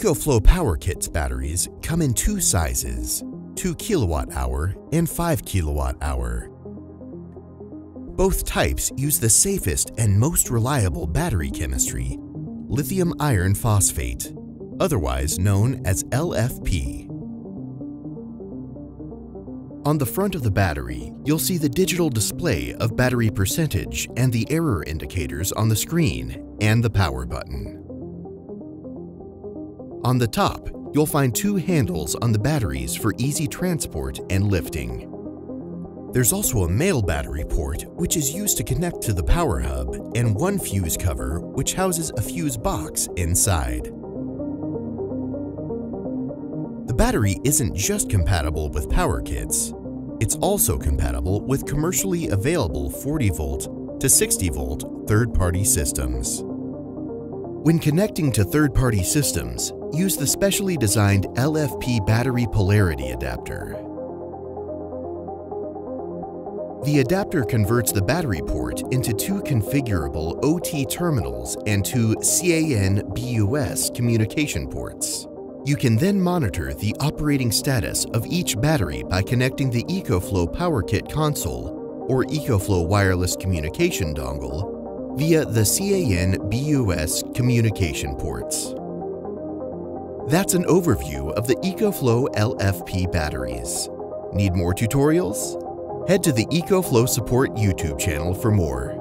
EcoFlow Power Kits batteries come in two sizes, 2 kilowatt hour and 5 kilowatt hour. Both types use the safest and most reliable battery chemistry, lithium iron phosphate, otherwise known as LFP. On the front of the battery, you'll see the digital display of battery percentage and the error indicators on the screen and the power button. On the top, you'll find two handles on the batteries for easy transport and lifting. There's also a male battery port which is used to connect to the power hub and one fuse cover which houses a fuse box inside. The battery isn't just compatible with power kits, it's also compatible with commercially available 40 volt to 60 volt third-party systems. When connecting to third-party systems, use the specially designed LFP battery polarity adapter. The adapter converts the battery port into two configurable OT terminals and two CAN BUS communication ports. You can then monitor the operating status of each battery by connecting the EcoFlow Power Kit console or EcoFlow wireless communication dongle via the CAN BUS communication ports. That's an overview of the EcoFlow LFP batteries. Need more tutorials? Head to the EcoFlow Support YouTube channel for more.